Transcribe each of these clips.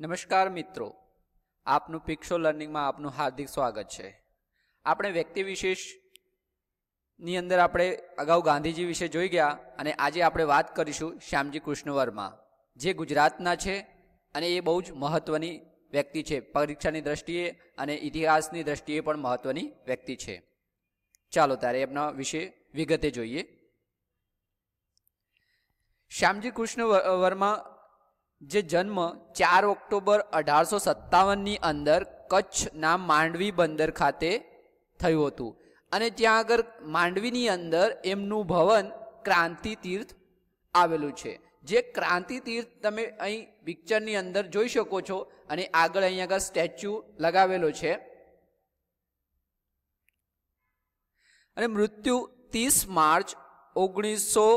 નમસ્કાર મિત્રો. આપનું પિક્સો લર્નિંગમાં આપનું હાર્દિક સ્વાગત છે. આપણે વ્યક્તિ વિશેષની અંદર આપણે અગાઉ ગાંધીજી વિશે જોઈ ગયા અને આજે આપણે વાત કરીશું શ્યામજી કૃષ્ણ વર્મા જે ગુજરાતના છે અને એ બહુ જ મહત્ત્વની વ્યક્તિ છે. પરીક્ષાની દ્રષ્ટિએ અને ઇતિહાસની દ્રષ્ટિએ પણ મહત્ત્વની વ્યક્તિ છે. ચાલો ત્યારે એમના વિશે વિગતે જોઈએ. શ્યામજી કૃષ્ણ વર્મા જે જન્મ ચાર ઓક્ટોબર અઢારસો સત્તાવનની અંદર કચ્છના માંડવી બંદર ખાતે થયું હતું. અને ત્યાં આગળ માંડવીની અંદર એમનું ભવન ક્રાંતિ તીર્થ આવેલું છે. જે ક્રાંતિ તીર્થ તમે અહીં પિક્ચરની અંદર જોઈ શકો છો અને આગળ અહીં આગળ સ્ટેચ્યુ લગાવેલો છે. અને મૃત્યુ ત્રીસ માર્ચ ઓગણીસો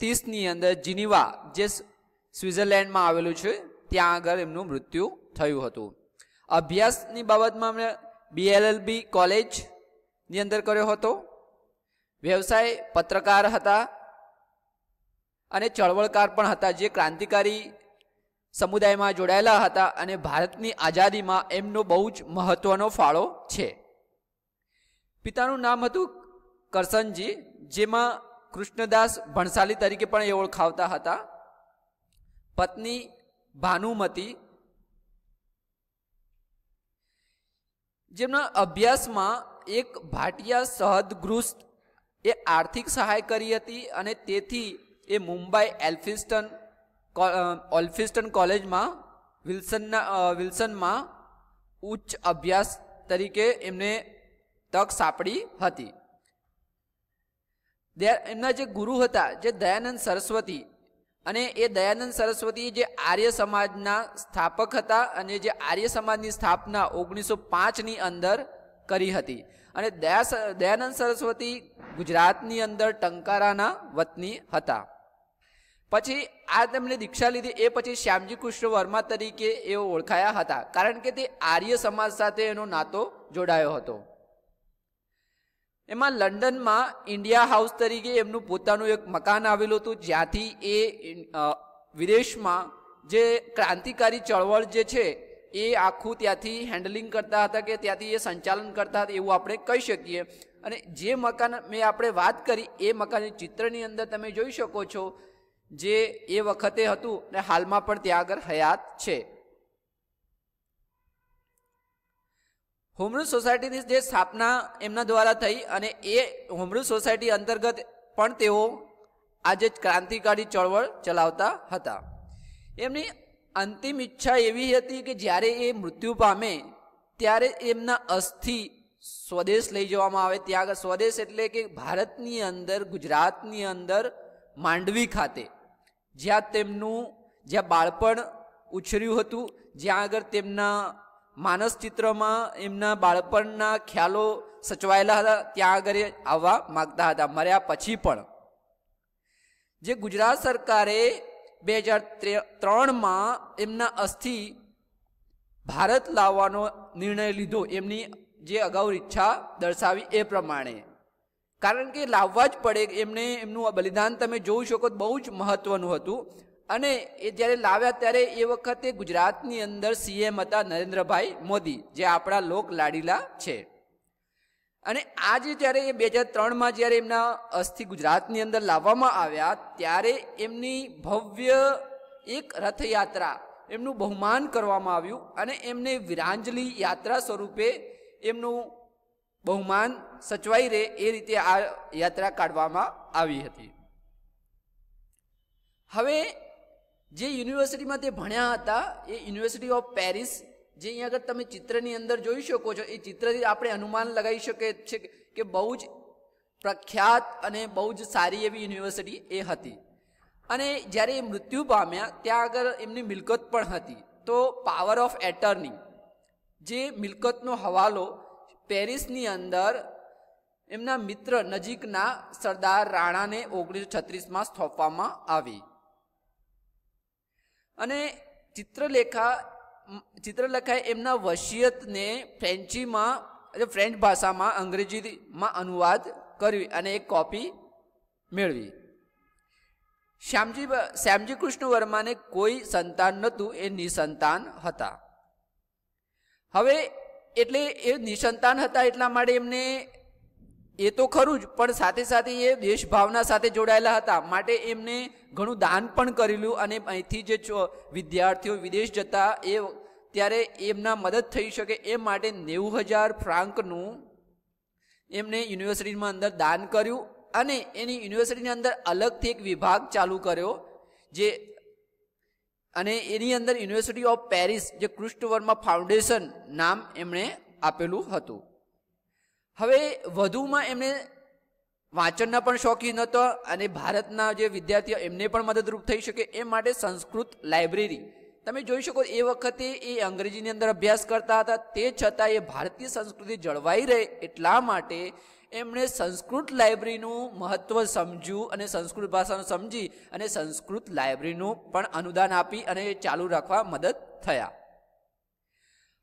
ત્રીસની અંદર જીનીવા, જે સ્વિટ્ઝરલેન્ડમાં આવેલું છે, ત્યાં આગળ એમનું મૃત્યુ થયું હતું. અભ્યાસની બાબતમાં અમને બીએલએલબી કોલેજની અંદર કર્યો હતો. વ્યવસાય પત્રકાર હતા અને ચળવળકાર પણ હતા જે ક્રાંતિકારી સમુદાયમાં જોડાયેલા હતા અને ભારતની આઝાદીમાં એમનો બહુ જ મહત્વનો ફાળો છે. પિતાનું નામ હતું કરસનજી, જેમાં કૃષ્ણદાસ ભણસાલી તરીકે પણ એ ઓળખાવતા હતા. પત્ની ભાનુમતી, જેમના અભ્યાસમાં એક ભાટિયા સહદગૃસ્ત એ આર્થિક સહાય કરી હતી અને તેથી એ મુંબઈ એલ્ફિસ્ટન ઓલ્ફિસ્ટન કોલેજમાં વિલ્સનના વિલ્સનમાં ઉચ્ચ અભ્યાસ તરીકે એમને તક સાંપડી હતી. એમના જે ગુરુ હતા, જે દયાનંદ સરસ્વતી અને એ દયાનંદ સરસ્વતી જે આર્ય સમાજના સ્થાપક હતા અને જે આર્ય સમાજની સ્થાપના ઓગણીસો પાંચની અંદર કરી હતી. અને દયા દયાનંદ સરસ્વતી ગુજરાતની અંદર ટંકારાના વતની હતા. પછી આ તેમણે દીક્ષા લીધી, એ પછી શ્યામજી કૃષ્ણ વર્મા તરીકે એઓ ઓળખાયા હતા. કારણ કે તે આર્ય સમાજ સાથે એનો નાતો જોડાયો હતો. એમાં લંડનમાં ઇન્ડિયા હાઉસ તરીકે એમનું પોતાનું એક મકાન આવેલું હતું. જ્યાંથી એ વિદેશમાં જે ક્રાંતિકારી ચળવળ જે છે, એ આખું ત્યાંથી હેન્ડલિંગ કરતા હતા કે ત્યાંથી એ સંચાલન કરતા હતા એવું આપણે કહી શકીએ. અને જે મકાન મેં આપણે વાત કરી, એ મકાનની ચિત્રની અંદર તમે જોઈ શકો છો, જે એ વખતે હતું ને હાલમાં પણ ત્યાં આગળ હયાત છે. હોમરૂલ સોસાયટીની જે સ્થાપના એમના દ્વારા થઈ અને એ હોમરૂલ સોસાયટી અંતર્ગત પણ તેઓ આજે ક્રાંતિકારી ચળવળ ચલાવતા હતા. એમની અંતિમ ઈચ્છા એવી હતી કે જ્યારે એ મૃત્યુ પામે, ત્યારે એમના અસ્થિ સ્વદેશ લઈ જવામાં આવે. ત્યાં આગળ સ્વદેશ એટલે કે ભારતની અંદર, ગુજરાતની અંદર, માંડવી ખાતે. જ્યાં તેમનું, જ્યાં બાળપણ ઉછર્યું હતું, જ્યાં આગળ તેમના માનસ ચિત્રમાં એમના બાળપણના ખ્યાલો સચવાયેલા હતા, ત્યાં આગળ આવવા માગતા હતા, મર્યા પછી પણ. જે ગુજરાત સરકારે બે હજાર ત્રણમાં એમના અસ્થિ ભારત લાવવાનો નિર્ણય લીધો, એમની જે અગાઉ ઈચ્છા દર્શાવી એ પ્રમાણે. કારણ કે લાવવા જ પડે, એમને એમનું બલિદાન તમે જોઈ શકો, બહુ જ મહત્વનું હતું. અને એ જ્યારે લાવ્યા ત્યારે એ વખતે ગુજરાતની અંદર સીએમ હતા નરેન્દ્રભાઈ મોદી, જે આપણા લોક લાડીલા છે. અને આજે જ્યારે એ બે હજાર ત્રણમાં જ્યારે એમના અસ્થિ ગુજરાતની અંદર લાવવામાં આવ્યા, ત્યારે એમની ભવ્ય એક રથયાત્રા એમનું બહુમાન કરવામાં આવ્યું અને એમને વિરાંજલી યાત્રા સ્વરૂપે એમનું બહુમાન સચવાઈ રહે એ રીતે આ યાત્રા કાઢવામાં આવી હતી. હવે જે યુનિવર્સિટીમાં તે ભણ્યા હતા, એ યુનિવર્સિટી ઓફ પેરિસ, જે અહીંયા આગળ તમે ચિત્રની અંદર જોઈ શકો છો, એ ચિત્રથી આપણે અનુમાન લગાવી શકીએ છીએ કે બહુ જ પ્રખ્યાત અને બહુ જ સારી એવી યુનિવર્સિટી એ હતી. અને જ્યારે એ મૃત્યુ પામ્યા, ત્યાં આગળ એમની મિલકત પણ હતી. તો પાવર ઓફ એટર્ની જે મિલકતનો હવાલો પેરિસની અંદર એમના મિત્ર નજીકના સરદાર રાણાને ઓગણીસો છત્રીસમાં સોંપવામાં આવી. અને ચિત્રલેખા ચિત્રલેખાએ એમના વસિયતને ફ્રેન્ચીમાં, એટલે ફ્રેન્ચ ભાષામાં, અંગ્રેજીમાં અનુવાદ કરવી અને એક કોપી મેળવી. શ્યામજી શ્યામજી કૃષ્ણ વર્માને કોઈ સંતાન નહોતું, એ નિસંતાન હતા. હવે એટલે એ નિસંતાન હતા એટલા માટે એમને એ તો ખરું જ, પણ સાથે સાથે એ દેશભાવના સાથે જોડાયેલા હતા. માટે એમને ઘણું દાન પણ કરેલું અને અહીંથી જે વિદ્યાર્થીઓ વિદેશ જતા એ ત્યારે એમના મદદ થઈ શકે એ માટે નેવું હજાર ફ્રાંકનું એમને યુનિવર્સિટીમાં અંદર દાન કર્યું અને એની યુનિવર્સિટીની અંદર અલગથી એક વિભાગ ચાલુ કર્યો, જે અને એની અંદર યુનિવર્સિટી ઓફ પેરિસ, જે કૃષ્ણવર્મા ફાઉન્ડેશન નામ એમણે આપેલું હતું. હવે વધુમાં એમને વાંચનના પણ શોખીન હતો અને ભારતના જે વિદ્યાર્થીઓ એમને પણ મદદરૂપ થઈ શકે એ માટે સંસ્કૃત લાઇબ્રેરી. તમે જોઈ શકો એ વખતે એ અંગ્રેજીની અંદર અભ્યાસ કરતા હતા. તે છતાં એ ભારતીય સંસ્કૃતિ જળવાઈ રહે એટલા માટે એમણે સંસ્કૃત લાઇબ્રેરીનું મહત્ત્વ સમજ્યું અને સંસ્કૃત ભાષાનું સમજી અને સંસ્કૃત લાઇબ્રેરીનું પણ અનુદાન આપી અને ચાલુ રાખવા મદદ થયા.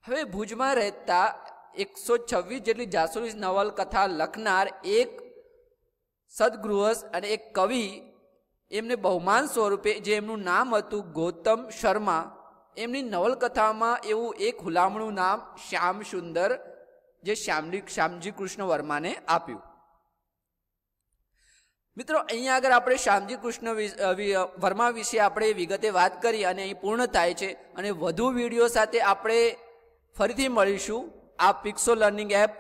હવે ભુજમાં રહેતા એકસો છવ્વીસ જેટલી જાસૂસ નવલકથા લખનાર એક સદગૃહસ્થ અને એક કવિ એમને બહુમાન સ્વરૂપે, જે એમનું નામ હતું ગૌતમ શર્મા. એમની નવલકથામાં એવું એક હુલામણું નામ શ્યામ સુંદર, જે શ્યામજી શ્યામજી કૃષ્ણ વર્માને આપ્યું. મિત્રો, અહીંયા આગળ આપણે શ્યામજી કૃષ્ણ વર્મા વિશે આપણે વિગતે વાત કરી અને અહીં પૂર્ણ થાય છે. અને વધુ વીડિયો સાથે આપણે ફરીથી મળીશું. આ પિક્સો લર્નિંગ એપ